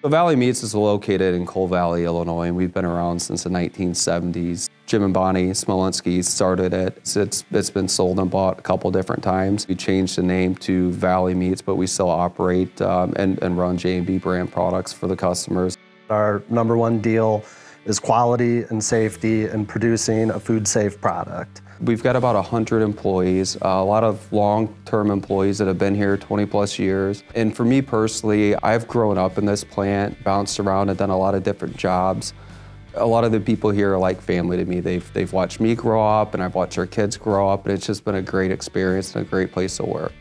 So Valley Meats is located in Coal Valley, Illinois, and we've been around since the 1970s. Jim and Bonnie Smolinski started it. It's, it's been sold and bought a couple different times. We changed the name to Valley Meats, but we still operate um, and, and run J&B brand products for the customers. Our number one deal is quality and safety and producing a food safe product. We've got about 100 employees, a lot of long-term employees that have been here 20 plus years. And for me personally, I've grown up in this plant, bounced around and done a lot of different jobs. A lot of the people here are like family to me. They've, they've watched me grow up and I've watched their kids grow up and it's just been a great experience and a great place to work.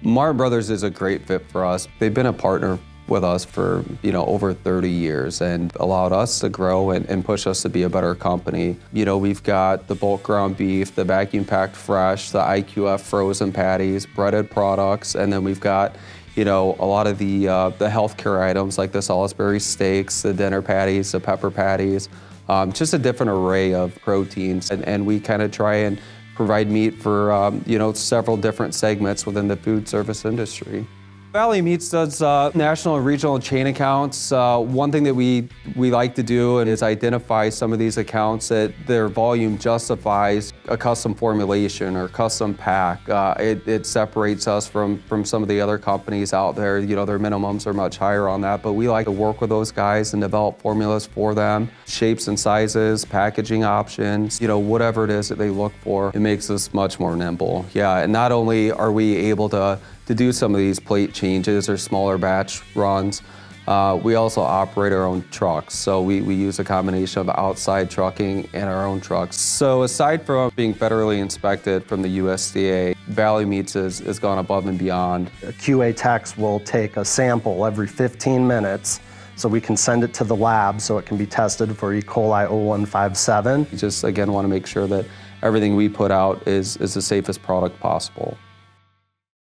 Martin Brothers is a great fit for us. They've been a partner with us for you know over 30 years and allowed us to grow and, and, push us to be a better company. You know, we've got the bulk ground beef, the vacuum packed fresh, the IQF frozen patties, breaded products, and then we've got you know a lot of the uh, the healthcare items like the Salisbury steaks, the dinner patties, the pepper patties, um, just a different array of proteins, and, and we kind of try and provide meat for um, you know several different segments within the food service industry. Valley Meats does uh, national and regional chain accounts. Uh, one thing that we, we like to do is identify some of these accounts that their volume justifies a custom formulation or custom pack. Uh, it, it, separates us from, from some of the other companies out there. You know, their minimums are much higher on that, but we like to work with those guys and develop formulas for them, shapes and sizes, packaging options, you know, whatever it is that they look for. It makes us much more nimble. Yeah, and not only are we able to to do some of these plate changes or smaller batch runs. Uh, we also operate our own trucks, so we, we use a combination of outside trucking and our own trucks. So aside from being federally inspected from the USDA, Valley Meats has, has gone above and beyond. A QA techs will take a sample every 15 minutes so we can send it to the lab so it can be tested for E. coli 0157. We just, again, want to make sure that everything we put out is, is the safest product possible.